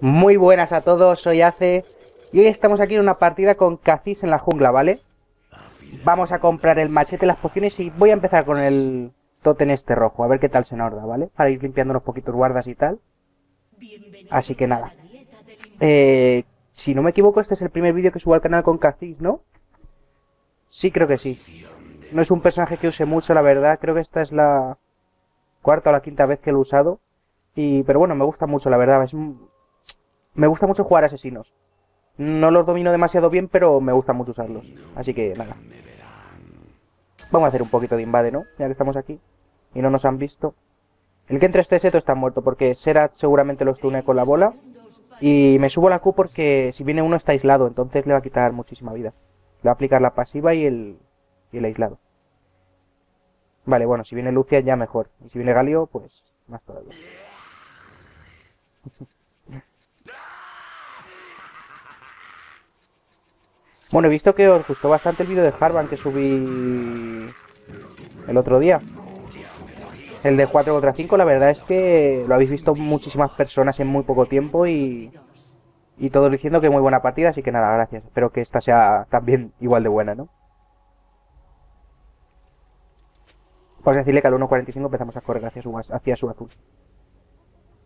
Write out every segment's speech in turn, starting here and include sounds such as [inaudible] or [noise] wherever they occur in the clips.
Muy buenas a todos, soy Ace y hoy estamos aquí en una partida con Cacis en la jungla, ¿vale? Vamos a comprar el machete, las pociones y voy a empezar con el totem este rojo, a ver qué tal se nos ¿vale? Para ir limpiando unos poquitos guardas y tal. Así que nada. Eh, si no me equivoco, este es el primer vídeo que subo al canal con Cacis, ¿no? Sí, creo que sí. No es un personaje que use mucho, la verdad. Creo que esta es la cuarta o la quinta vez que lo he usado. Y, pero bueno, me gusta mucho, la verdad. Es, me gusta mucho jugar asesinos. No los domino demasiado bien, pero me gusta mucho usarlos. Así que nada. Vamos a hacer un poquito de invade, ¿no? Ya que estamos aquí. Y no nos han visto. El que entre este seto está muerto, porque Serat seguramente lo stune con la bola. Y me subo la Q porque si viene uno está aislado, entonces le va a quitar muchísima vida. Le va a aplicar la pasiva y el, y el aislado. Vale, bueno, si viene Lucia ya mejor. Y si viene Galio, pues más todavía. [laughs] Bueno, he visto que os gustó bastante el vídeo de Harvan que subí el otro día. El de 4 contra 5, la verdad es que lo habéis visto muchísimas personas en muy poco tiempo y, y todos diciendo que muy buena partida, así que nada, gracias. Espero que esta sea también igual de buena, ¿no? Vamos a decirle que al 1.45 empezamos a correr hacia su, hacia su azul.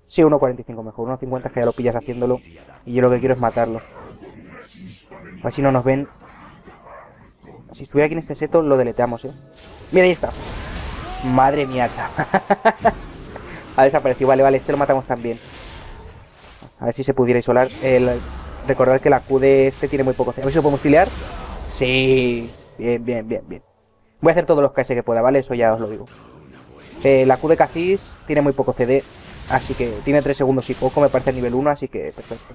Sí, 1.45 mejor. 1.50 que ya lo pillas haciéndolo. Y yo lo que quiero es matarlo. A ver si no nos ven. Si estuviera aquí en este seto, lo deleteamos, eh. Mira, ahí está. Madre mía, chaval. [laughs] ha desaparecido. Vale, vale, este lo matamos también. A ver si se pudiera isolar. El... Recordad que la Q de este tiene muy poco A ver si lo podemos filear. Sí. Bien, bien, bien, bien. Voy a hacer todos los KS que pueda, ¿vale? Eso ya os lo digo. Eh, la Q de Cacis tiene muy poco CD, así que tiene 3 segundos y poco, me parece nivel 1, así que perfecto.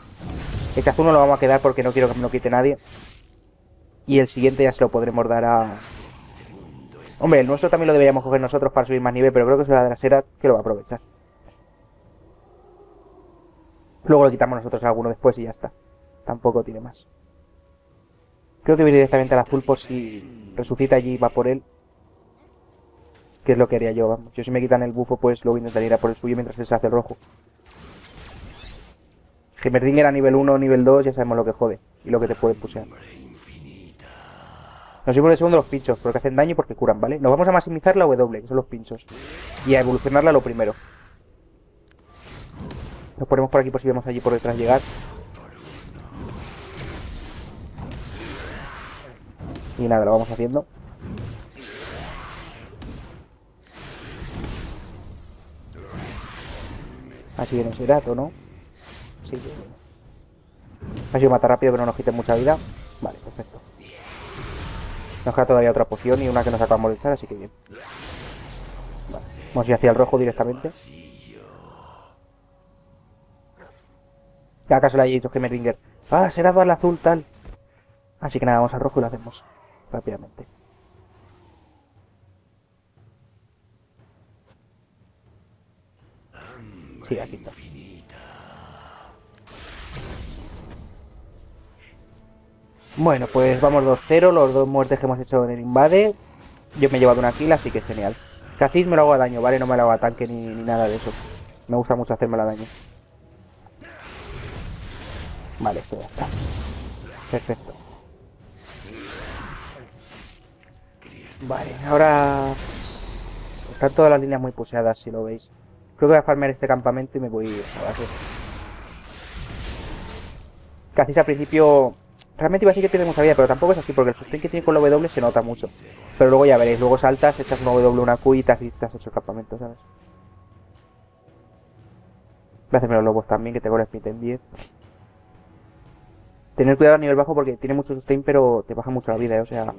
Este azul no lo vamos a quedar porque no quiero que me lo quite nadie. Y el siguiente ya se lo podremos dar a... Hombre, el nuestro también lo deberíamos coger nosotros para subir más nivel, pero creo que se va a dar a Serat, que lo va a aprovechar. Luego lo quitamos nosotros a alguno después y ya está. Tampoco tiene más. Creo que voy directamente al azul por si resucita allí y va por él. Que es lo que haría yo, vamos. Yo si me quitan el bufo, pues luego intentaría ir a por el suyo mientras él se hace el rojo. Heimerdinger a nivel 1 o nivel 2 ya sabemos lo que jode y lo que te puede pusear. Nos seguimos de segundo los pinchos, porque hacen daño y porque curan, ¿vale? Nos vamos a maximizar la W, que son los pinchos. Y a evolucionarla lo primero. Nos ponemos por aquí por si vemos allí por detrás llegar. Y nada, lo vamos haciendo. Así viene ese dato, ¿no? Ha sido matar rápido que no nos quite mucha vida. Vale, perfecto. Nos queda todavía otra poción y una que nos acabamos de echar, así que bien. Vale. Vamos a ir hacia el rojo directamente. ¿Qué acaso le haya dicho Ringer? Ah, será al azul tal. Así que nada, vamos al rojo y lo hacemos rápidamente. Sí, aquí está. Bueno, pues vamos 2-0, los dos muertes que hemos hecho en el invade. Yo me he llevado una kill, así que genial. Casi me lo hago a daño, ¿vale? No me lo hago a tanque ni, nada de eso. Me gusta mucho hacerme la daño. Vale, esto ya está. Perfecto. Vale, ahora están todas las líneas muy puseadas, si lo veis. Creo que voy a farmear este campamento y me voy a base. Casi al principio... Realmente iba a decir que tiene mucha vida, pero tampoco es así, porque el sustain que tiene con la W se nota mucho. Pero luego ya veréis, luego saltas, echas una W, una Q y te has, hecho el campamento, ¿sabes? Voy a hacerme los lobos también, que tengo el speed en 10. Tener cuidado a nivel bajo porque tiene mucho sustain, pero te baja mucho la vida, ¿eh? o sea...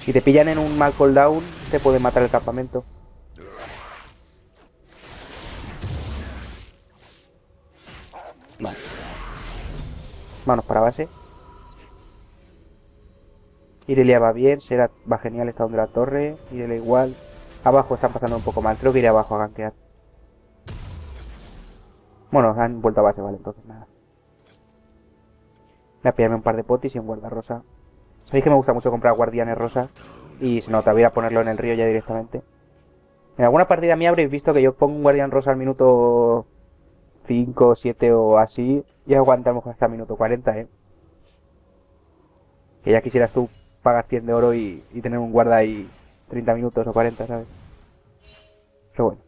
Si te pillan en un mal cooldown, te pueden matar el campamento. Vale. Vámonos para base. Irelia va bien, Sera va genial, está donde la torre. Irelia igual. Abajo están pasando un poco mal, creo que iré abajo a gankear. Bueno, han vuelto a base, vale, entonces nada. Voy a pillarme un par de potis y un guarda rosa. Sabéis que me gusta mucho comprar guardianes rosas y se nota, voy a ponerlo en el río ya directamente. En alguna partida mía habréis visto que yo pongo un guardián rosa al minuto 5, 7 o así, y aguantamos hasta minuto 40, ¿eh? Que ya quisieras tú pagar 100 de oro y, tener un guarda ahí 30 minutos o 40, ¿sabes? Pero bueno.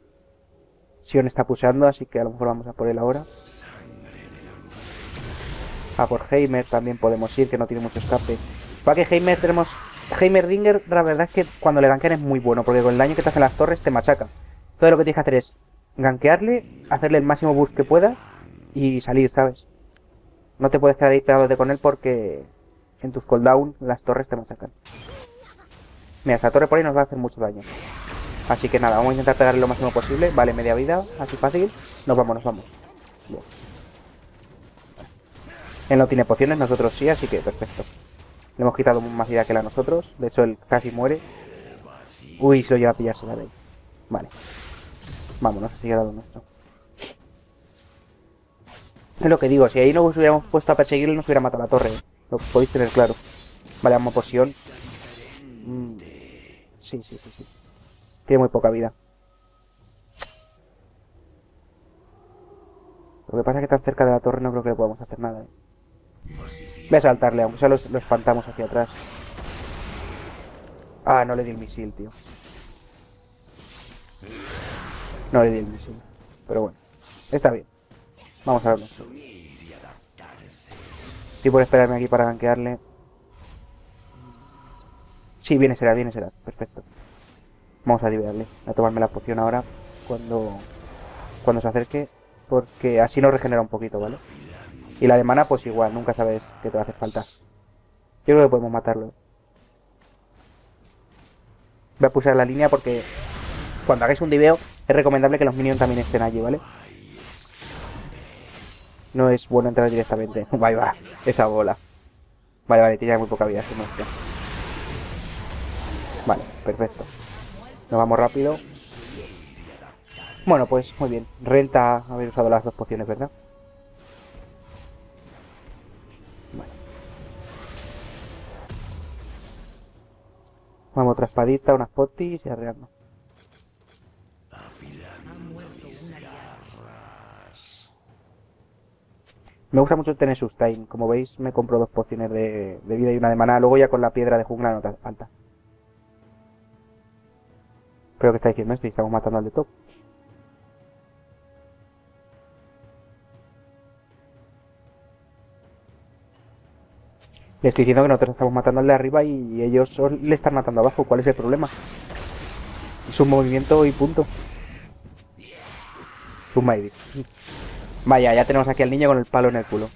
Sion está puseando, así que a lo mejor vamos a por él ahora. A por Heimer también podemos ir, que no tiene mucho escape. Para que Heimer tenemos... Heimerdinger, la verdad es que cuando le gankean es muy bueno, porque con el daño que te hacen las torres te machaca. Todo lo que tienes que hacer es gankearle, hacerle el máximo boost que puedas y salir, ¿sabes? No te puedes quedar ahí pegado con él porque en tus cooldown las torres te machacan. Mira, esa torre por ahí nos va a hacer mucho daño. Así que nada, vamos a intentar pegarle lo máximo posible. Vale, media vida, así fácil. Nos vamos, nos vamos. Él no tiene pociones, nosotros sí, así que perfecto. Le hemos quitado más vida que la nosotros. De hecho, él casi muere. Uy, se lo lleva a pillarse la ahí. Vale. Vámonos, así era lo nuestro. Es lo que digo, si ahí nos hubiéramos puesto a perseguirle, nos hubiera matado la torre. Lo podéis tener claro. Vale, vamos poción. Mm. Sí, sí, sí, sí. Tiene muy poca vida. Lo que pasa es que tan cerca de la torre no creo que le podamos hacer nada. ¿eh? Voy a saltarle, aunque sea lo, lo espantamos hacia atrás. Ah, no le di el misil, tío. No le di el misil. Pero bueno, está bien. Vamos a verlo. Si puedo esperarme aquí para gankearle. Sí, viene será, viene será. Perfecto. Vamos a dividirle. A tomarme la poción ahora cuando, cuando se acerque. Porque así nos regenera un poquito, ¿vale? Y la de mana, pues igual, nunca sabes qué te va a hacer falta. Yo creo que podemos matarlo. Voy a pulsar la línea porque cuando hagáis un diveo es recomendable que los minions también estén allí, ¿vale? No es bueno entrar directamente. [laughs] Vale, va, esa bola. Vale, vale, tiene muy poca vida, Vale, perfecto. Nos vamos rápido. Bueno, pues muy bien. Renta haber usado las dos pociones, ¿verdad? Vale. Vamos, otra espadita, unas potis y arrearnos. Me gusta mucho tener sustain. Como veis, me compro dos pociones de, de vida y una de maná. Luego ya con la piedra de jungla no te hace falta. Pero que está diciendo esto y estamos matando al de top. Le estoy diciendo que nosotros estamos matando al de arriba y ellos le están matando abajo. ¿Cuál es el problema? Es un movimiento y punto. Un Vaya, ya tenemos aquí al niño con el palo en el culo.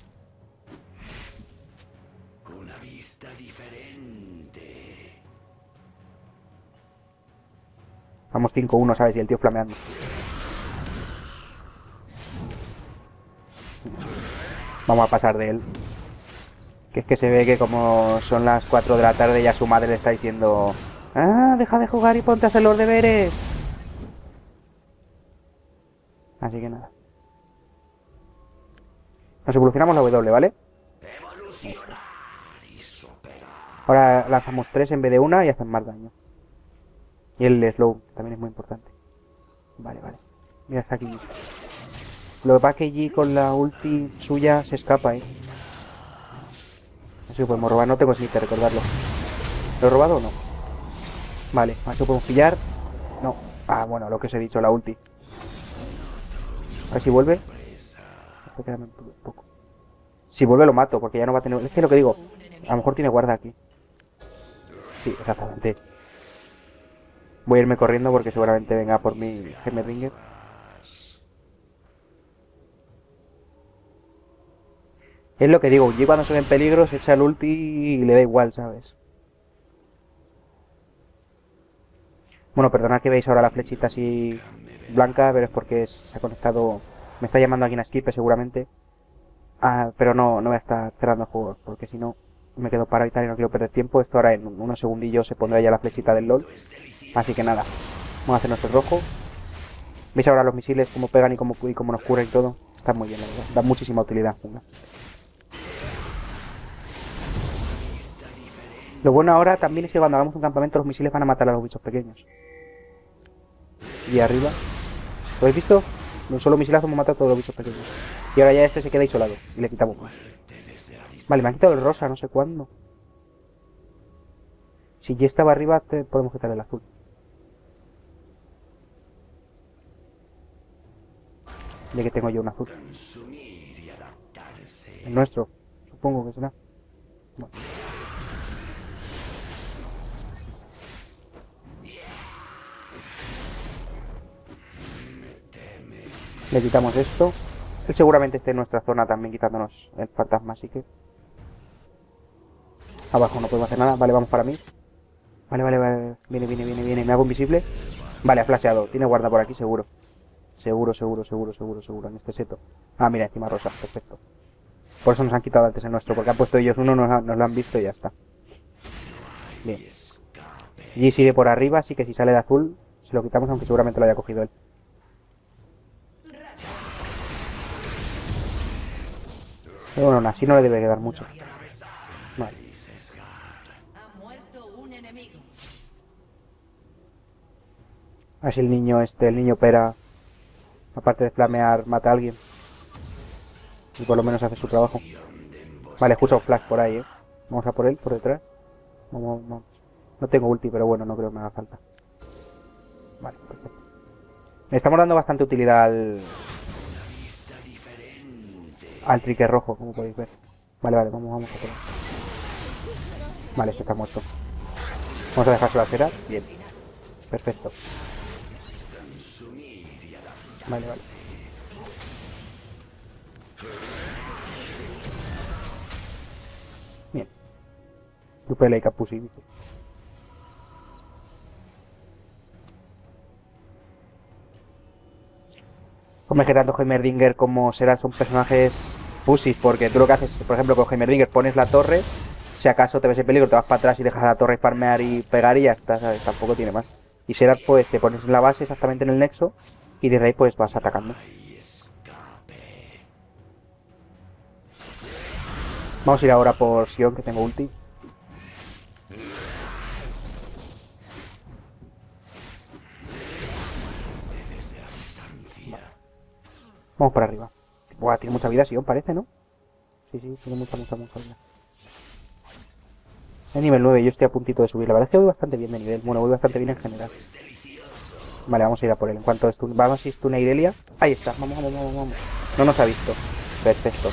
Vamos 5-1, ¿sabes? Y el tío flameando. Vamos a pasar de él. Que es que se ve que como son las 4 de la tarde ya su madre le está diciendo... Ah, deja de jugar y ponte a hacer los deberes. Así que nada. Nos evolucionamos la W, ¿vale? Ahora lanzamos 3 en vez de una y hacen más daño. Y el slow también es muy importante. Vale, vale. Mira, está aquí. Lo que pasa que G con la ulti suya se escapa, eh. Así que podemos robar. No tengo sniper, recordarlo. ¿Lo he robado o no? Vale, así podemos pillar. No. Ah, bueno, lo que os he dicho, la ulti. A ver si vuelve. Si vuelve lo mato, porque ya no va a tener... Es que lo que digo, a lo mejor tiene guarda aquí. Sí, exactamente. Voy a irme corriendo porque seguramente venga por mi Ringer. Es lo que digo, G cuando se ve en peligro se echa el ulti y le da igual, ¿sabes? Bueno, perdonad que veis ahora la flechita así blanca, pero es porque se ha conectado... Me está llamando aquí en Skip seguramente. Ah, pero no, no voy a estar cerrando el juego, porque si no me quedo para y tal y no quiero perder tiempo. Esto ahora en unos segundillos se pondrá ya la flechita del LOL. Así que nada, vamos a hacernos el rojo. ¿Veis ahora los misiles cómo pegan y cómo, y cómo nos curan y todo? Está muy bien, la verdad. Da muchísima utilidad. Lo bueno ahora también es que cuando hagamos un campamento los misiles van a matar a los bichos pequeños. Y arriba. ¿Lo habéis visto? Un solo misilazo hemos matado a todos los bichos pequeños. Y ahora ya este se queda isolado. Y le quitamos. Vale, me han quitado el rosa, no sé cuándo. Si ya estaba arriba, podemos quitar el azul. De que tengo yo un azul. El nuestro. Supongo que será. Bueno. Le quitamos esto. Él seguramente esté en nuestra zona también quitándonos el fantasma, así que... Abajo no podemos hacer nada. Vale, vamos para mí. Vale, vale, vale. Viene, viene, viene, viene. Me hago invisible. Vale, ha flasheado. Tiene guarda por aquí, seguro. Seguro, seguro, seguro, seguro, seguro. En este seto. Ah, mira, encima rosa. Perfecto. Por eso nos han quitado antes el nuestro. Porque han puesto ellos uno, nos, nos lo han visto y ya está. Bien. Y sigue por arriba, así que si sale de azul, se lo quitamos, aunque seguramente lo haya cogido él. Pero bueno, así no le debe quedar mucho. Vale. A ver si el niño este, el niño pera, aparte de flamear, mata a alguien. Y por lo menos hace su trabajo. Vale, escucha un flash por ahí, ¿eh? Vamos a por él, por detrás. No tengo ulti, pero bueno, no creo que me haga falta. Vale, perfecto. Le estamos dando bastante utilidad al... Al trique rojo, como podéis ver. Vale, vale, vamos, vamos a él. Vale, este está muerto. Vamos a dejar su acera. Bien. Perfecto. Vale, vale. Bien. Super like pussy, dice. Hombre, que tanto Heimerdinger como Será son personajes pussies, porque tú lo que haces, por ejemplo, con Heimerdinger pones la torre, si acaso te ves en peligro, te vas para atrás y dejas la torre farmear y pegar y ya está. Tampoco tiene más. Y Será, pues, te pones en la base exactamente en el nexo y desde ahí, pues, vas atacando. Vamos a ir ahora por Sion, que tengo ulti. Vamos para arriba. Buah, tiene mucha vida Sion, parece, ¿no? Sí, sí, tiene mucha, mucha, mucha vida. Es nivel 9, yo estoy a puntito de subir. La verdad es que voy bastante bien de nivel. Bueno, voy bastante bien en general. Vale, vamos a ir a por él. En cuanto stun... Vamos a stun a Irelia. Ahí está. Vamos, vamos, vamos, vamos. No nos ha visto. Perfecto.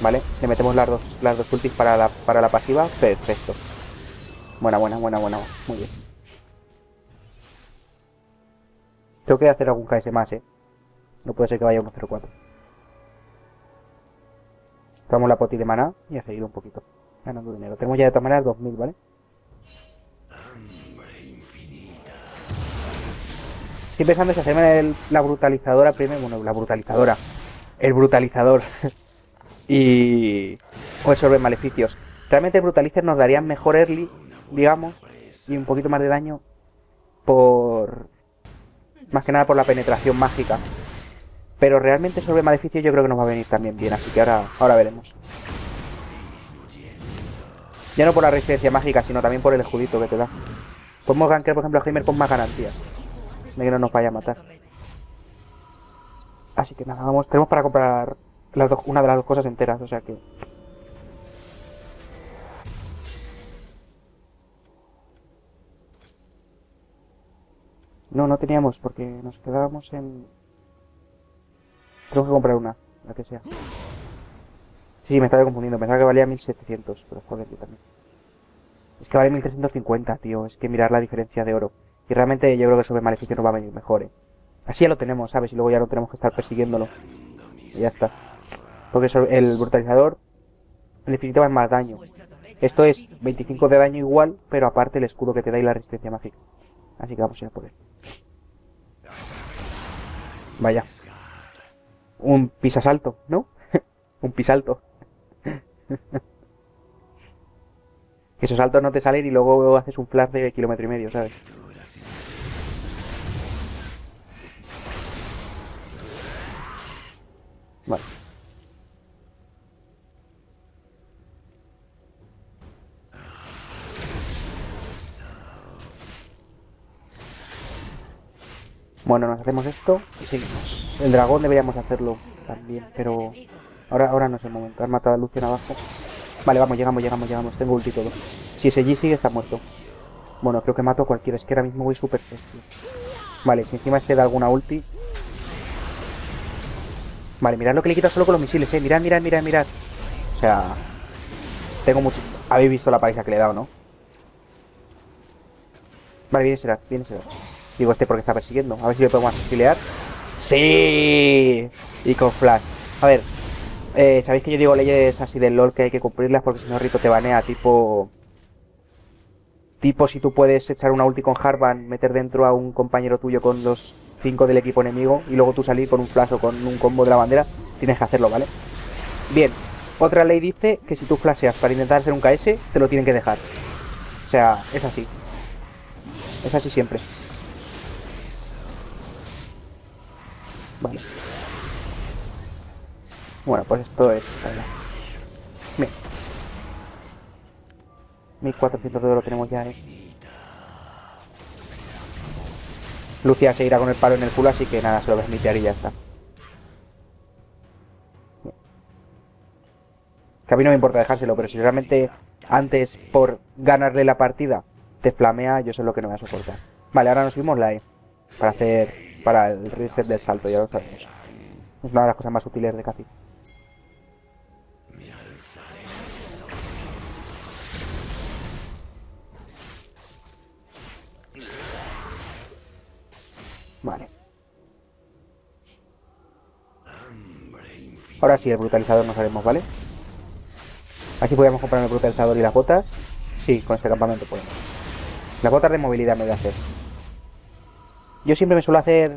Vale, le metemos las dos, las dos ultis para la, para la pasiva. Perfecto. Buena, buena, buena, buena. Muy bien. Tengo que hacer algún KS más, eh. No puede ser que vaya 1-0-4. Tomamos la poti de maná y a seguir un poquito. Ganando dinero. Tenemos ya de todas maneras 2000, ¿vale? Estoy pensando en hacerme el, la brutalizadora primero. Bueno, la brutalizadora. El brutalizador. [laughs] y. O sobre maleficios. Realmente el brutalizer nos daría mejor early, digamos. Y un poquito más de daño. Por. Más que nada por la penetración mágica. Pero realmente sobre maleficio yo creo que nos va a venir también bien, así que ahora, ahora veremos. Ya no por la resistencia mágica, sino también por el escudito que te da. Podemos gankear, por ejemplo, a Heimer con más garantías. De que no nos vaya a matar. Así que nada, vamos, tenemos para comprar las dos, una de las dos cosas enteras, o sea que... No, no teníamos, porque nos quedábamos en... Tengo que comprar una, la que sea. Sí, me estaba confundiendo. Pensaba que valía 1700, pero joder, yo también. Es que vale 1350, tío. Es que mirar la diferencia de oro. Y realmente yo creo que sobre maleficio nos va a venir mejor, ¿eh? Así ya lo tenemos, ¿sabes? Y luego ya no tenemos que estar persiguiéndolo. Y ya está. Porque el brutalizador, en definitiva, es más daño. Esto es 25 de daño igual, pero aparte el escudo que te da y la resistencia mágica. Así que vamos a ir a por él. Vaya. Un pisasalto, ¿no? [laughs] un pisalto. [laughs] esos saltos no te salen y luego haces un flash de kilómetro y medio, ¿sabes? Vale. Bueno, nos hacemos esto y seguimos. El dragón deberíamos hacerlo también, pero ahora, ahora no es el momento. Han matado a Lucian abajo. Vale, vamos, llegamos, llegamos, llegamos. Tengo ulti todo. Si ese G sigue, está muerto. Bueno, creo que mato a cualquiera. Es que ahora mismo voy súper Vale, si encima este da alguna ulti. Vale, mirad lo que le quita solo con los misiles, eh. Mirad, mirad, mirad, mirad. O sea... Tengo mucho... Habéis visto la paliza que le he dado, ¿no? Vale, viene Serat, viene Serat. Digo este porque está persiguiendo. A ver si le podemos auxiliar. ¡Sí! Y con flash. A ver, eh, sabéis que yo digo leyes así del LOL que hay que cumplirlas porque si no Rito te banea tipo... Tipo si tú puedes echar una ulti con Harvan, meter dentro a un compañero tuyo con los 5 del equipo enemigo y luego tú salir con un flash o con un combo de la bandera, tienes que hacerlo, ¿vale? Bien, otra ley dice que si tú flasheas para intentar hacer un KS, te lo tienen que dejar. O sea, es así. Es así siempre. Vale. Bueno, pues esto es... Bien. 1400 de oro tenemos ya, eh. Lucia se irá con el palo en el culo, así que nada, se lo voy a y ya está. Que a mí no me importa dejárselo, pero si realmente antes por ganarle la partida te flamea, yo sé lo que no voy a soportar. Vale, ahora nos subimos la E. Para hacer... Para el reset del salto, ya lo sabemos. Es una de las cosas más útiles de casi. Vale. Ahora sí, el brutalizador nos haremos, ¿vale? Aquí podemos comprar el brutalizador y las botas. Sí, con este campamento podemos. Las botas de movilidad me voy a hacer. Yo siempre me suelo hacer...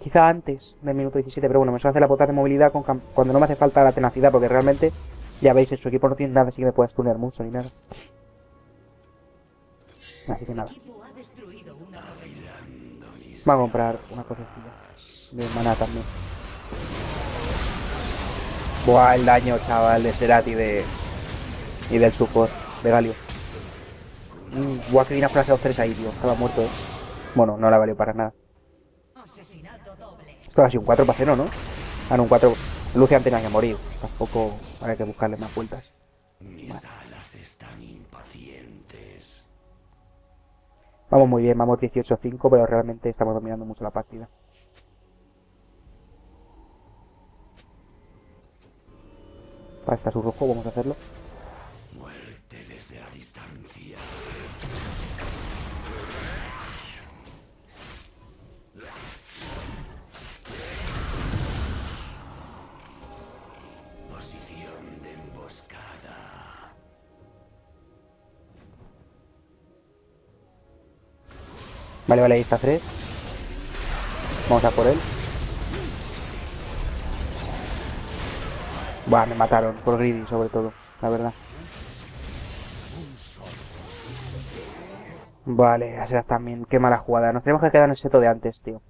Quizá antes del minuto 17, pero bueno, me suelo hacer las botas de movilidad cuando no me hace falta la tenacidad, porque realmente, ya veis, en su equipo no tiene nada así que me pueda stunear mucho ni nada. Así que nada. Vamos a comprar una cosecilla. De maná también. Buah, el daño, chaval, de Serati de... Y del support, de Galio. Mm, buah, que viene a flash los tres ahí, tío. Estaba muerto, eh. Bueno, no la valió para nada. Esto ha sido un 4 para 0, ¿no? Ah, no, un 4... Lucian tenía que morir. Tampoco hay que buscarle más vueltas. Vamos muy bien, vamos 18-5, pero realmente estamos dominando mucho la partida. Para está su rojo, vamos a hacerlo. Vale, vale, ahí está Fred. Vamos a por él. Buah, me mataron por greedy sobre todo, la verdad. Vale, será también. Qué mala jugada. Nos tenemos que quedar en el seto de antes, tío.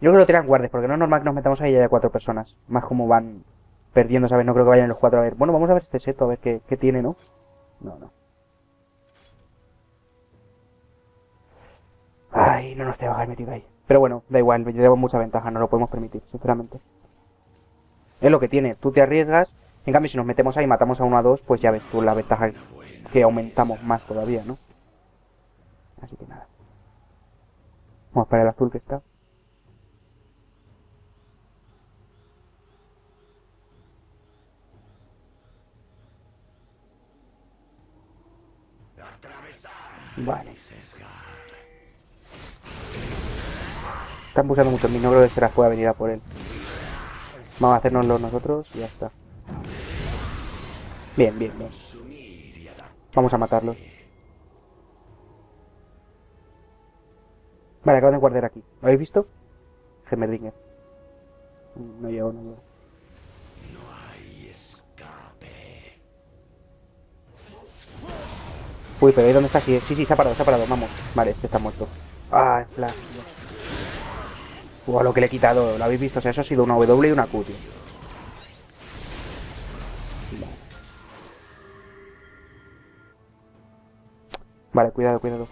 Yo creo que lo tiran guardes, porque no es normal que nos metamos ahí ya de cuatro personas. Más como van perdiendo, ¿sabes? No creo que vayan los cuatro a ver. Bueno, vamos a ver este seto, a ver qué, qué tiene, ¿no? No, no. No nos tengo que haber metido ahí. Pero bueno, da igual, llevamos mucha ventaja, no lo podemos permitir, sinceramente. Es lo que tiene, tú te arriesgas, en cambio si nos metemos ahí y matamos a uno a dos, pues ya ves tú la ventaja que aumentamos más todavía, ¿no? Así que nada. Vamos para el azul que está. Vale. Están buscando mucho mi creo que será pueda venir a por él. Vamos a hacernoslo nosotros y ya está. Bien, bien, bien. Vamos a matarlos. Vale, acabo de guardar aquí. ¿Lo habéis visto? Gemerdinger. No llego, no llego. Uy, pero ¿ahí dónde está? Sí, sí, se ha parado, se ha parado, vamos. Vale, este está muerto. Ah, flash. O lo que le he quitado, lo habéis visto, o sea, eso ha sido una W y una Q, tío. Vale, cuidado, cuidado.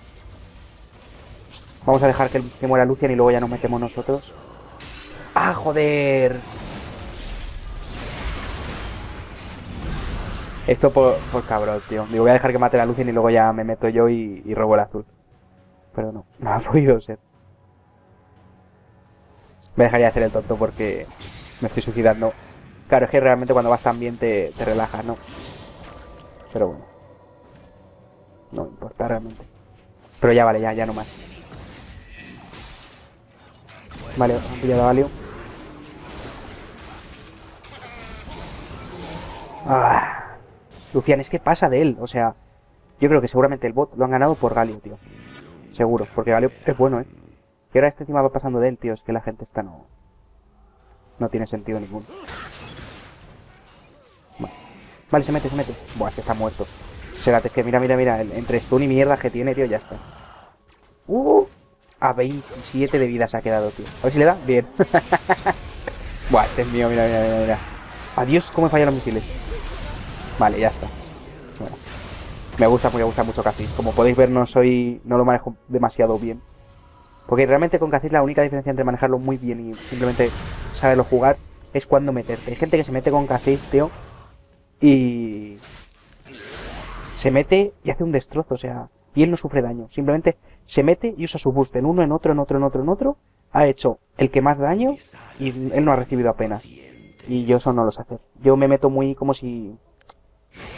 Vamos a dejar que, muera Lucian y luego ya nos metemos nosotros. ¡Ah, joder! Esto por, por cabrón, tío. Digo, voy a dejar que mate a Lucian y luego ya me meto yo y, y robo el azul. Pero no, [laughs] no ha podido ser. Me dejaría de hacer el tonto porque me estoy suicidando. Claro, es que realmente cuando vas tan bien te, te relajas, ¿no? Pero bueno. No importa realmente. Pero ya vale, ya, ya no más. Vale, han pillado a Valio. Ah. Lucian, es que pasa de él, o sea... Yo creo que seguramente el bot lo han ganado por Galio, tío. Seguro, porque Galio es bueno, ¿eh? Y ahora este encima va pasando de tío. Es que la gente está no... No tiene sentido ninguno. Vale, se mete, se mete. Buah, es que está muerto. Serate, es que mira, mira, mira. Entre stun y mierda que tiene, tío, ya está. Uh, a 27 de vida se ha quedado, tío. A ver si le da. Bien. [laughs] Buah, este es mío, mira, mira, mira, mira. Adiós, cómo me fallan los misiles. Vale, ya está. Me gusta, me gusta mucho Cassis. Como podéis ver, no soy. no lo manejo demasiado bien. Porque realmente con Cassis la única diferencia entre manejarlo muy bien y simplemente saberlo jugar es cuando meterte. Hay gente que se mete con Cassis, tío. Y. Se mete y hace un destrozo, o sea. Y él no sufre daño. Simplemente se mete y usa su boost en uno, en otro, en otro, en otro, en otro. Ha hecho el que más daño y él no ha recibido apenas. Y yo eso no lo sé hacer. Yo me meto muy como si...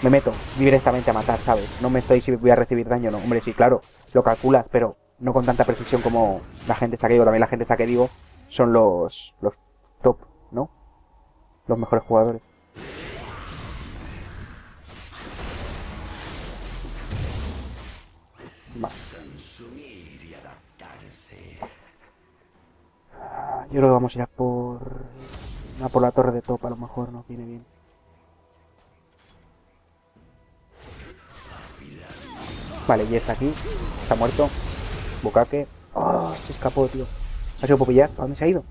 Me meto directamente a matar, ¿sabes? No me estoy si voy a recibir daño, no. Hombre, sí, claro, lo calculas, pero no con tanta precisión como la gente esa que digo. También la gente esa que digo son los, los top, ¿no? Los mejores jugadores. Vale. Yo creo que vamos a ir por... A por la torre de top, a lo mejor nos viene bien. Vale, y está aquí. Está muerto. Bukake. ¡Oh! Se escapó, tío. ¿Ha sido popillar? ¿A dónde se ha ido?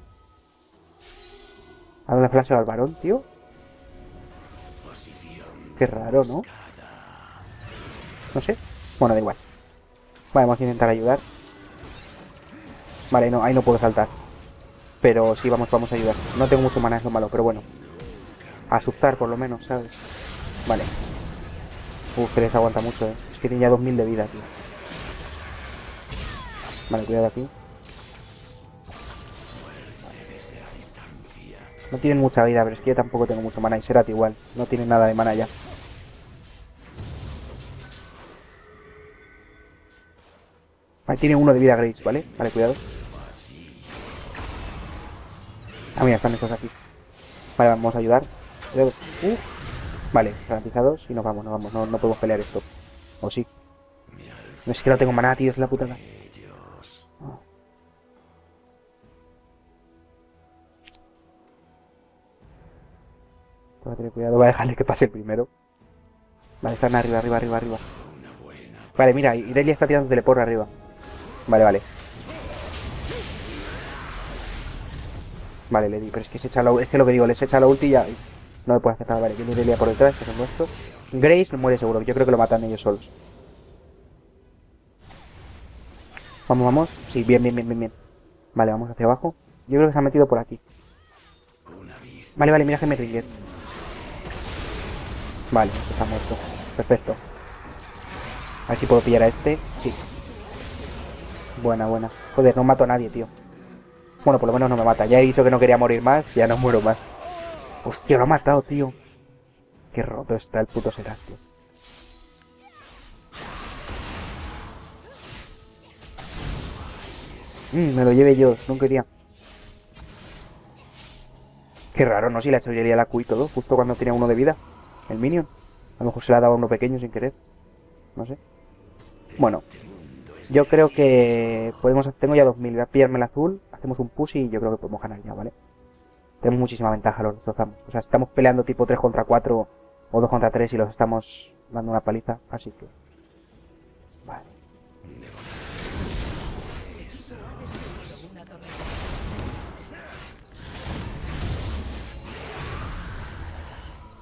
¿A dónde flasheado al varón, tío? Qué raro, ¿no? No sé. Bueno, da igual. Vale, vamos a intentar ayudar. Vale, no, ahí no puedo saltar. Pero sí, vamos, vamos a ayudar. No tengo mucho mana, es lo malo, pero bueno. asustar, por lo menos, ¿sabes? Vale. Uf, que les aguanta mucho, ¿eh? Es que tiene ya 2000 de vida, tío. Vale, cuidado aquí. No tienen mucha vida, pero es que yo tampoco tengo mucho mana. Y Serat igual. No tiene nada de mana ya. Vale, tiene uno de vida Grace, ¿vale? Vale, cuidado. Ah, mira, están estos aquí. Vale, vamos a ayudar. Uh. Vale, garantizados y nos vamos, nos vamos. No, no podemos pelear esto. ¿O sí? No es que no tengo maná, tío, es la putada. Tener cuidado, voy a dejarle que pase el primero. Vale, están arriba, arriba, arriba, arriba. Vale, mira, Irelia está tirando teleport arriba. Vale, vale. Vale, le pero es que se echa la Es que lo que digo, les echa la ulti y ya. No me puede hacer nada. Vale, viene Irelia por detrás, que es nuestro. Grace no muere seguro, yo creo que lo matan ellos solos. Vamos, vamos. Sí, bien, bien, bien, bien, bien. Vale, vamos hacia abajo. Yo creo que se ha metido por aquí. Vale, vale, mira que me Ringer. Vale, está muerto. Perfecto. A ver si puedo pillar a este. Sí. Buena, buena. Joder, no mato a nadie, tío. Bueno, por lo menos no me mata. Ya he dicho que no quería morir más, ya no muero más. Hostia, lo ha matado, tío. Qué roto está el puto Serat, tío. Mm, me lo lleve yo, no quería. Qué raro, ¿no? Si le ha hecho a la Q y todo, justo cuando tenía uno de vida. El minion. A lo mejor se le ha dado a uno pequeño sin querer. No sé. Bueno. Yo creo que podemos... Tengo ya 2000. Voy a pillarme el azul. Hacemos un push y yo creo que podemos ganar ya, ¿vale? Tenemos muchísima ventaja, los destrozamos. O sea, estamos peleando tipo 3 contra 4 o 2 contra 3 y los estamos dando una paliza. Así que... Vale.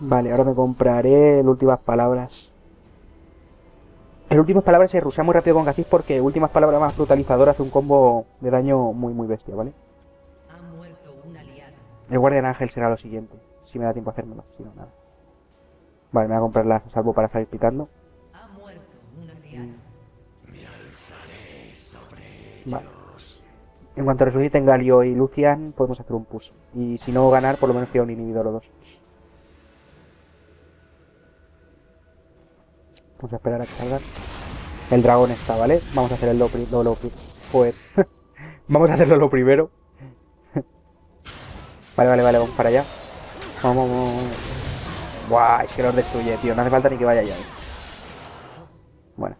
Vale, ahora me compraré el últimas palabras. El últimas palabras se rusea muy rápido con Gazis porque últimas palabras más brutalizador hace un combo de daño muy muy bestia, ¿vale? El guardián ángel será lo siguiente, si me da tiempo a hacérmelo, si no, nada. Vale, me voy a comprar la salvo para salir pitando. Vale. En cuanto resuciten Galio y Lucian, podemos hacer un push. Y si no ganar, por lo menos queda un inhibidor o dos. Vamos a esperar a que salgan. El dragón está, ¿vale? Vamos a hacer el lo, lo, lo Joder. [laughs] vamos a hacerlo lo primero. [laughs] vale, vale, vale, vamos para allá. Vamos, vamos, vamos. Buah, es que los destruye, tío. No hace falta ni que vaya allá. Bueno.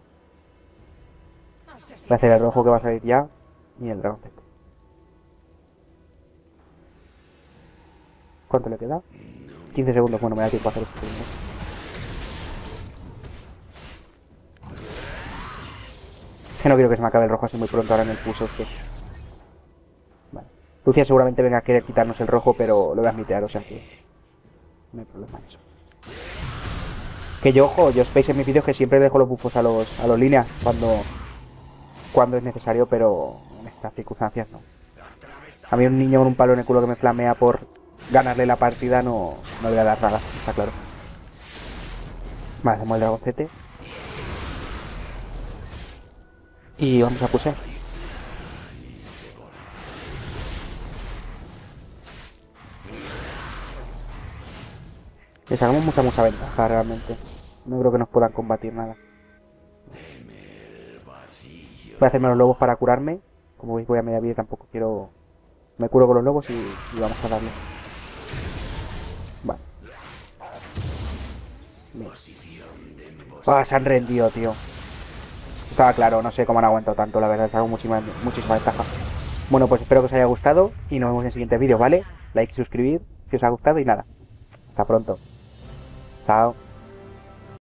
Voy a hacer el rojo que va a salir ya. Y el dragón. ¿Cuánto le queda? 15 segundos. Bueno, me da tiempo a hacer esto. Que no quiero que se me acabe el rojo así muy pronto ahora en el puso. que... Vale. Lucia seguramente venga a querer quitarnos el rojo, pero lo voy a admitir, o sea que... No hay problema en eso. Que yo, ojo, yo veis en mis vídeos que siempre dejo los buffos a los, a los líneas cuando, cuando es necesario, pero en estas circunstancias no. A mí un niño con un palo en el culo que me flamea por ganarle la partida no, no voy a dar nada, está claro. Vale, hacemos el dragoncete. Y vamos a puse. Le sacamos mucha, mucha ventaja realmente. No creo que nos puedan combatir nada. Voy a hacerme los lobos para curarme. Como veis voy a media vida tampoco quiero... Me curo con los lobos y, vamos a darle. Vale. Ah, se han rendido, tío. Estaba claro, no sé cómo han aguantado tanto, la verdad, hago muchísima, muchísima ventaja. Bueno, pues espero que os haya gustado y nos vemos en el siguiente vídeo, ¿vale? Like suscribir si os ha gustado y nada. Hasta pronto. Chao.